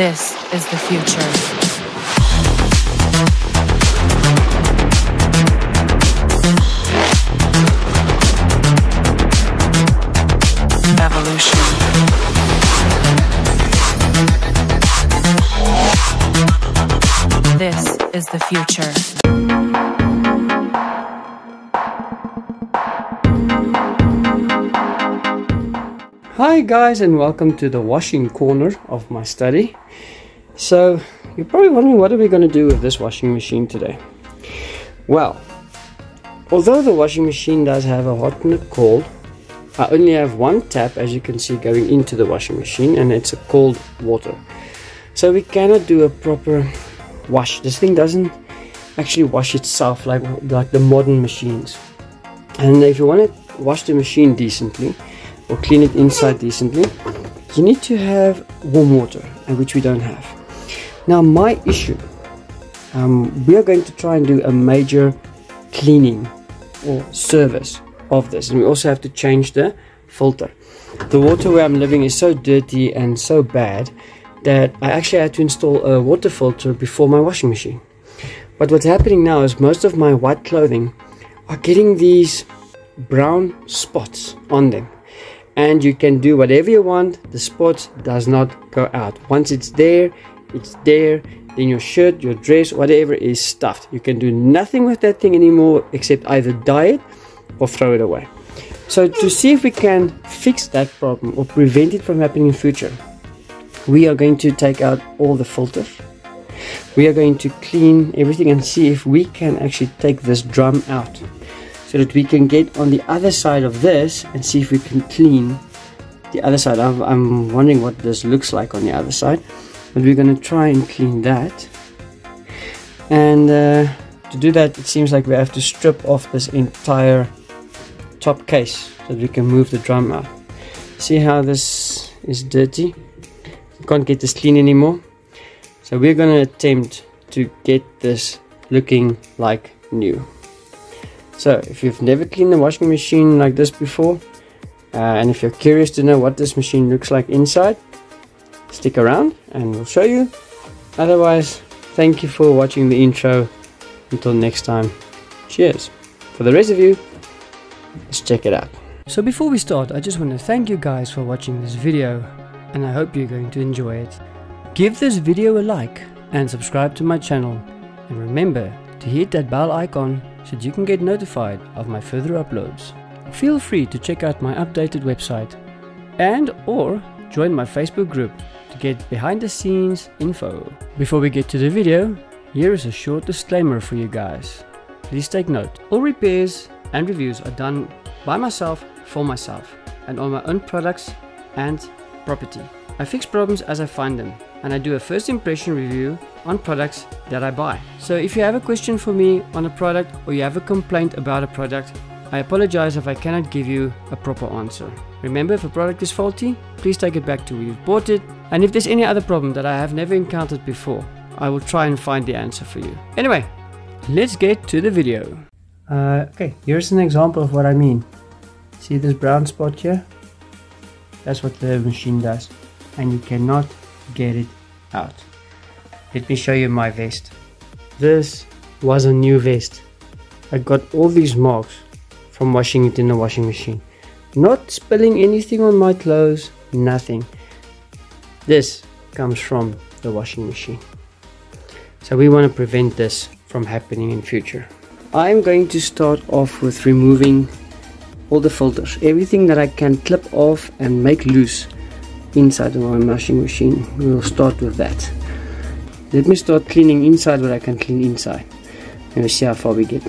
This is the future. This is the future. Hi guys and welcome to the washing corner of my study. So you're probably wondering what are we going to do with this washing machine today? Well, although the washing machine does have a hot and a cold, I only have one tap as you can see going into the washing machine and it's a cold water. So we cannot do a proper wash. This thing doesn't actually wash itself like like the modern machines. And if you want to wash the machine decently, or clean it inside decently, you need to have warm water, and which we don't have. Now, my issue, um, we are going to try and do a major cleaning or service of this, and we also have to change the filter. The water where I'm living is so dirty and so bad that I actually had to install a water filter before my washing machine. But what's happening now is most of my white clothing are getting these brown spots on them and you can do whatever you want the spot does not go out once it's there it's there then your shirt your dress whatever is stuffed. You can do nothing with that thing anymore except either dye it or throw it away. So to see if we can fix that problem or prevent it from happening in future we are going to take out all the filters. We are going to clean everything and see if we can actually take this drum out so that we can get on the other side of this and see if we can clean the other side. I'm, I'm wondering what this looks like on the other side, but we're to try and clean that. And uh, to do that, it seems like we have to strip off this entire top case so that we can move the drum out. See how this is dirty? Can't get this clean anymore. So we're to attempt to get this looking like new. So if you've never cleaned a washing machine like this before, uh, and if you're curious to know what this machine looks like inside, stick around and we'll show you. Otherwise, thank you for watching the intro. Until next time, cheers. For the rest of you, let's check it out. So before we start, I just want to thank you guys for watching this video and I hope you're going to enjoy it. Give this video a like and subscribe to my channel and remember to hit that bell icon so that you can get notified of my further uploads. Feel free to check out my updated website and or join my Facebook group to get behind the scenes info. Before we get to the video, here is a short disclaimer for you guys. Please take note. All repairs and reviews are done by myself for myself and on my own products and property. I fix problems as I find them and I do a first impression review on products that I buy. So if you have a question for me on a product or you have a complaint about a product, I apologize if I cannot give you a proper answer. Remember, if a product is faulty, please take it back to where you've bought it. And if there's any other problem that I have never encountered before, I will try and find the answer for you. Anyway, let's get to the video. Uh, okay, here's an example of what I mean. See this brown spot here? That's what the machine does. And you cannot get it out. Let me show you my vest. This was a new vest. I got all these marks from washing it in the washing machine. Not spilling anything on my clothes, nothing. This comes from the washing machine. So we want to prevent this from happening in future. I'm going to start off with removing all the filters. Everything that I can clip off and make loose inside of my washing machine. We will start with that. Let me start cleaning inside what I can clean inside. And we'll see how far we get.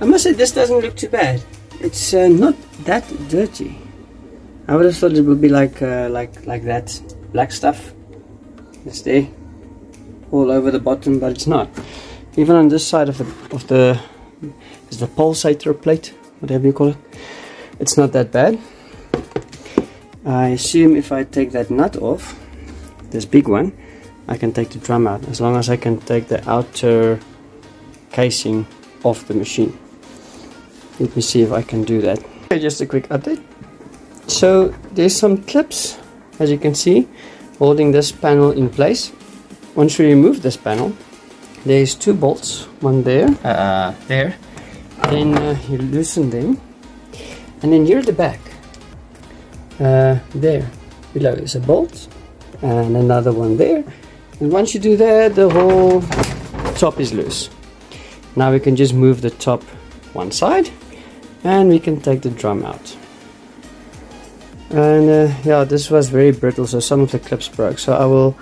I must say this doesn't look too bad. It's uh, not that dirty. I would have thought it would be like uh, like like that black stuff. It's there, all over the bottom, but it's not. Even on this side of the of the is the pulsator plate, whatever you call it. It's not that bad. I assume if I take that nut off, this big one, I can take the drum out as long as I can take the outer casing off the machine. Let me see if I can do that. Okay, just a quick update. So there's some clips, as you can see, holding this panel in place. Once we remove this panel, there's two bolts, one there, uh, there. Then uh, you loosen them, and then here at the back, uh, there, below is a bolt, and another one there. And once you do that, the whole top is loose. Now we can just move the top one side, and we can take the drum out. And uh, yeah this was very brittle so some of the clips broke. So I will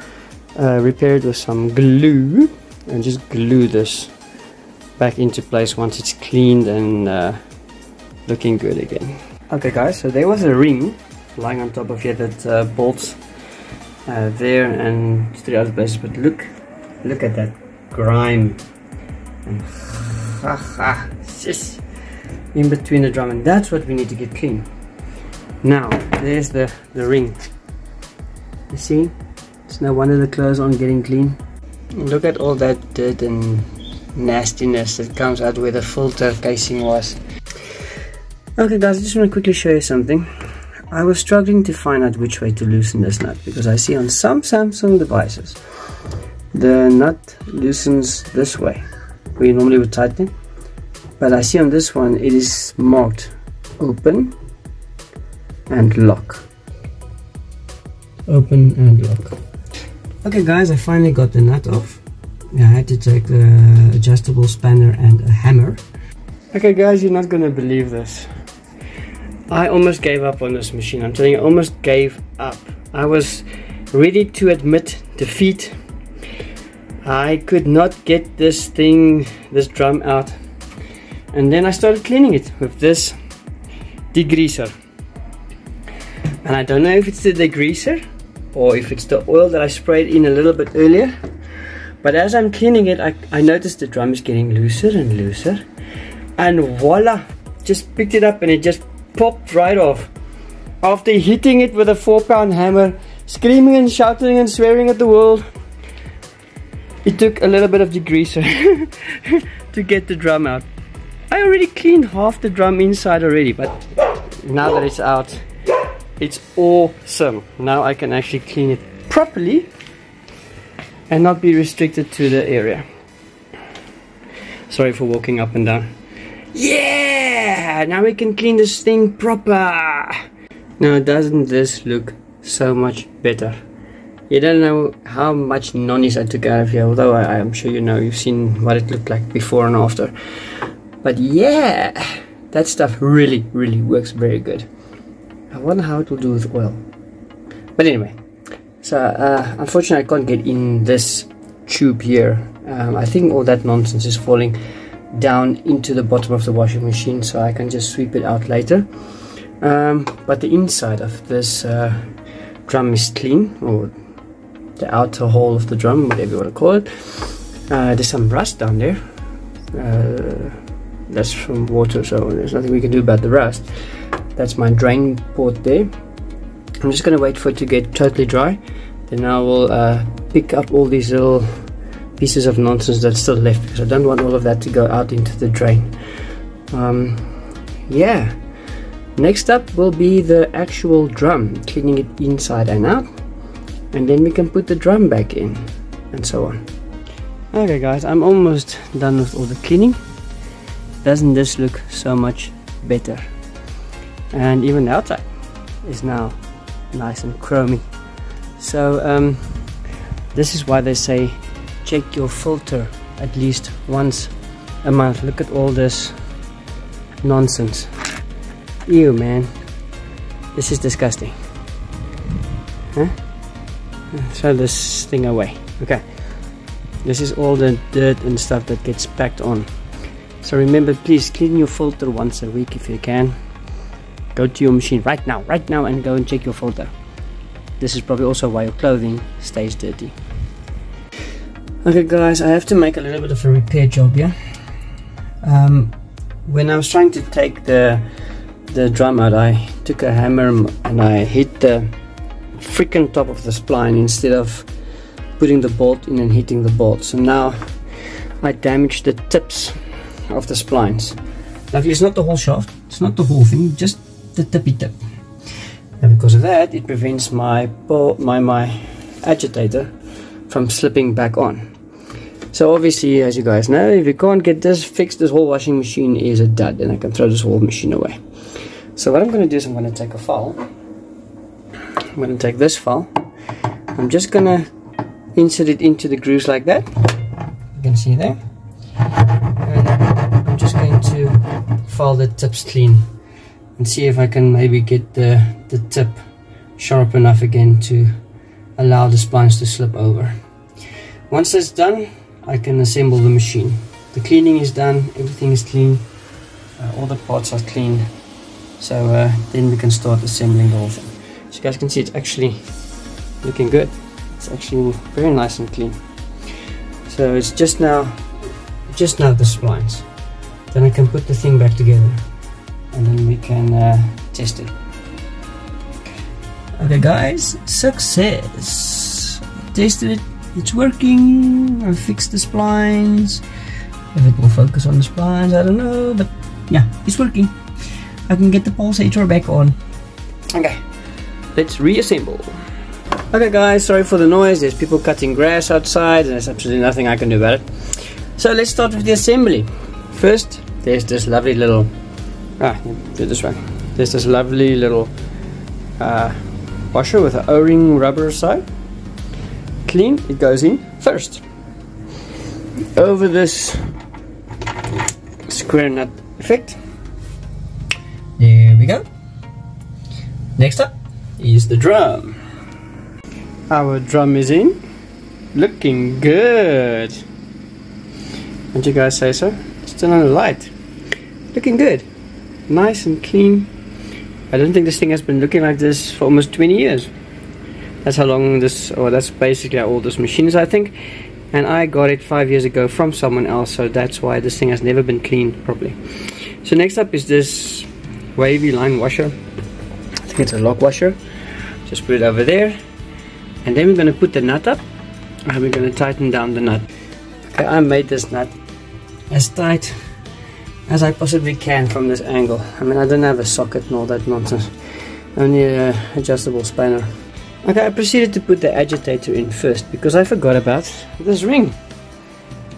uh, repair it with some glue and just glue this back into place once it's cleaned and uh, looking good again. Okay guys so there was a ring lying on top of here that uh, bolts uh, there and three other places but look look at that grime. And ha ha in between the drum and that's what we need to get clean. Now there's the the ring. You see? It's now one of the clothes on getting clean. Look at all that dirt and nastiness that comes out where the filter casing was. Okay guys I just want to quickly show you something. I was struggling to find out which way to loosen this nut because I see on some Samsung devices the nut loosens this way where you normally would tighten but I see on this one it is marked open and lock. Open and lock. Okay guys I finally got the nut off. I had to take the adjustable spanner and a hammer. Okay guys you're not gonna believe this. I almost gave up on this machine. I'm telling you I almost gave up. I was ready to admit defeat. I could not get this thing this drum out and then I started cleaning it with this degreaser. And I don't know if it's the degreaser or if it's the oil that I sprayed in a little bit earlier but as I'm cleaning it I, I noticed the drum is getting looser and looser. And voila just picked it up and it just popped right off. After hitting it with a four pound hammer screaming and shouting and swearing at the world it took a little bit of degreaser to get the drum out I already cleaned half the drum inside already but now that it's out it's awesome. Now I can actually clean it properly and not be restricted to the area. Sorry for walking up and down. Yeah! Now we can clean this thing proper. Now doesn't this look so much better? You don't know how much nonnies I took out of here, although I, am sure you know, you've seen what it looked like before and after. But yeah, that stuff really, really works very good. I wonder how it will do with oil. But anyway, so uh, unfortunately I can't get in this tube here. Um, I think all that nonsense is falling down into the bottom of the washing machine so I can just sweep it out later. Um, but the inside of this uh, drum is clean, or the outer hole of the drum, whatever you want to call it. Uh, there's some rust down there. Uh, that's from water, so there's nothing we can do about the rust that's my drain port there. I'm just gonna wait for it to get totally dry. Then I will uh, pick up all these little pieces of nonsense that's still left because I don't want all of that to go out into the drain. Um, yeah. Next up will be the actual drum cleaning it inside and out. And then we can put the drum back in and so on. Okay guys I'm almost done with all the cleaning doesn't this look so much better? And even the outside is now nice and chromy so um, this is why they say check your filter at least once a month. Look at all this nonsense. Ew man. This is disgusting. Huh? throw this thing away. Okay. This is all the dirt and stuff that gets packed on so remember please clean your filter once a week if you can. Go to your machine right now right now and go and check your filter this is probably also why your clothing stays dirty. Okay guys I have to make a little bit of a repair job here um, when I was trying to take the the drum out I took a hammer and I hit the freaking top of the spline instead of putting the bolt in and hitting the bolt. So now I damaged the tips of the splines luckily it's not the whole shaft it's not the whole thing just the tippy tip. And because of that, it prevents my my my agitator from slipping back on. So obviously, as you guys know, if you can't get this fixed, this whole washing machine is a dud and I can throw this whole machine away. So what I'm going to do is I'm going to take a file. I'm going to take this file. I'm just going to insert it into the grooves like that. You can see there. And I'm just going to file the tips clean and see if I can maybe get the, the tip sharp enough again to allow the splines to slip over. Once that's done, I can assemble the machine. The cleaning is done, everything is clean, uh, all the parts are clean. So uh, then we can start assembling the whole thing. So you guys can see it's actually looking good. It's actually very nice and clean. So it's just now, just now the splines. Then I can put the thing back together and then we can uh, test it. Okay guys, success! Tested it it's working. I fixed the splines. If it will focus on the splines, I don't know, but yeah, it's working. I can get the pulsator back on. Okay, let's reassemble. Okay guys, sorry for the noise. There's people cutting grass outside and there's absolutely nothing I can do about it. So let's start with the assembly. First, there's this lovely little, ah, do this one. There's this lovely little uh, washer with an O-ring rubber side clean, it goes in first. Over this square nut effect. There we go. Next up is the drum. Our drum is in. Looking good. Don't you guys say so? Still on the light. Looking good. Nice and clean. I don't think this thing has been looking like this for almost 20 years. That's how long this, or that's basically how old this machine is, I think. And I got it five years ago from someone else, so that's why this thing has never been cleaned properly. So next up is this wavy line washer. I think it's a lock washer. Just put it over there. And then we're going to put the nut up. And we're going to tighten down the nut. I made this nut as tight as I possibly can from this angle. I mean, I don't have a socket and all that nonsense. Only a adjustable spanner. Okay, I proceeded to put the agitator in first because I forgot about this ring.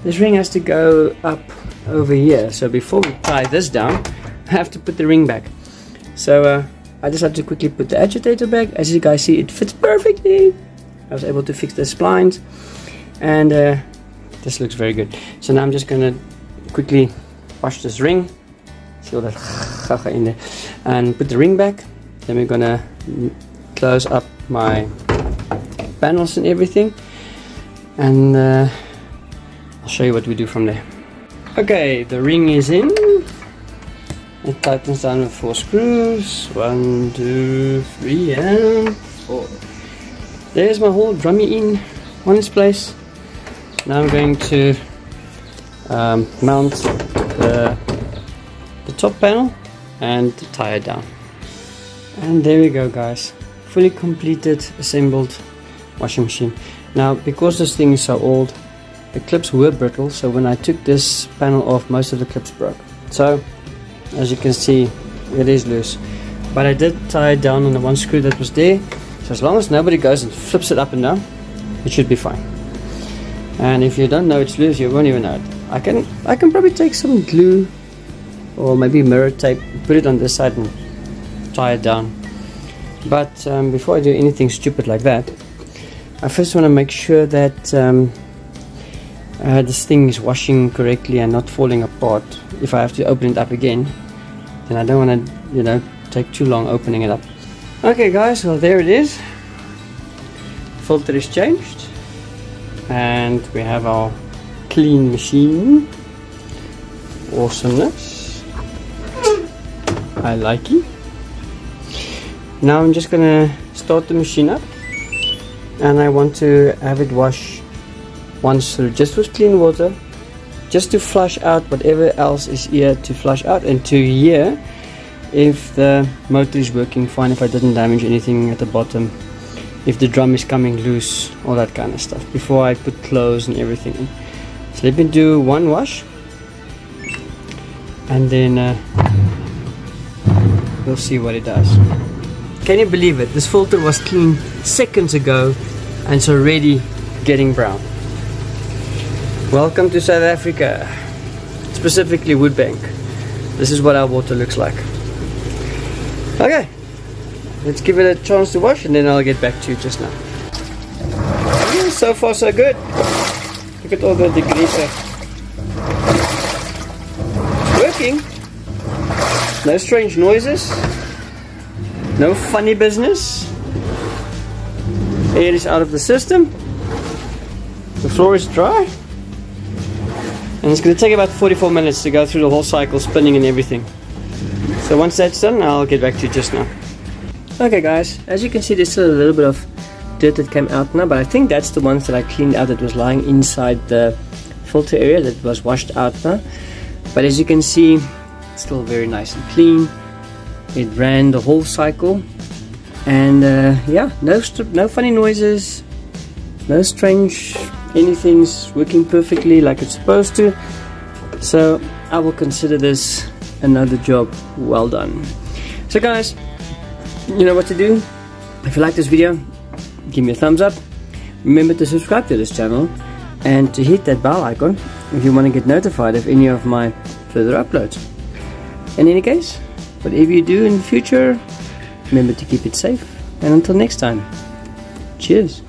This ring has to go up over here. So before we tie this down, I have to put the ring back. So uh, I had to quickly put the agitator back. As you guys see, it fits perfectly. I was able to fix the splines. And uh, this looks very good. So now I'm just to quickly wash this ring. See all that in there. And put the ring back. Then we're to close up my panels and everything and uh, I'll show you what we do from there okay the ring is in it tightens down with four screws one two three and four there's my whole drummy in on its place now I'm going to um, mount the, the top panel and tie it down. And there we go guys. Fully completed assembled washing machine. Now because this thing is so old the clips were brittle so when I took this panel off most of the clips broke. So as you can see it is loose. But I did tie it down on the one screw that was there. So as long as nobody goes and flips it up and down it should be fine and if you don't know it's loose you won't even know it I can I can probably take some glue or maybe mirror tape put it on this side and tie it down but um, before I do anything stupid like that, I first want to make sure that um, uh, this thing is washing correctly and not falling apart. If I have to open it up again, then I don't want to, you know, take too long opening it up. Okay guys, well there it is. Filter is changed. And we have our clean machine. Awesomeness. I like it now I'm just gonna start the machine up and I want to have it wash once through just with clean water just to flush out whatever else is here to flush out and to hear if the motor is working fine if I didn't damage anything at the bottom if the drum is coming loose all that kind of stuff before I put clothes and everything in so let me do one wash and then uh, we'll see what it does can you believe it? This filter was cleaned seconds ago and it's already getting brown. Welcome to South Africa, specifically Witbank. This is what our water looks like. Okay, let's give it a chance to wash and then I'll get back to you just now. So far so good. Look at all the degreaser. Working. No strange noises. No funny business. Air is out of the system. The floor is dry. And it's going to take about 44 minutes to go through the whole cycle, spinning and everything. So once that's done, I'll get back to you just now. Okay guys, as you can see there's still a little bit of dirt that came out now, but I think that's the ones that I cleaned out that was lying inside the filter area that was washed out now. But as you can see, still very nice and clean. It ran the whole cycle and uh, yeah, no, no funny noises, no strange anything's working perfectly like it's supposed to so I will consider this another job well done so guys you know what to do? If you like this video give me a thumbs up. Remember to subscribe to this channel and to hit that bell icon if you want to get notified of any of my further uploads. In any case whatever you do in the future remember to keep it safe. And until next time cheers